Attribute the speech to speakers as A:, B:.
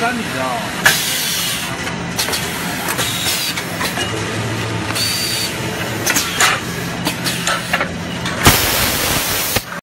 A: 山的、啊。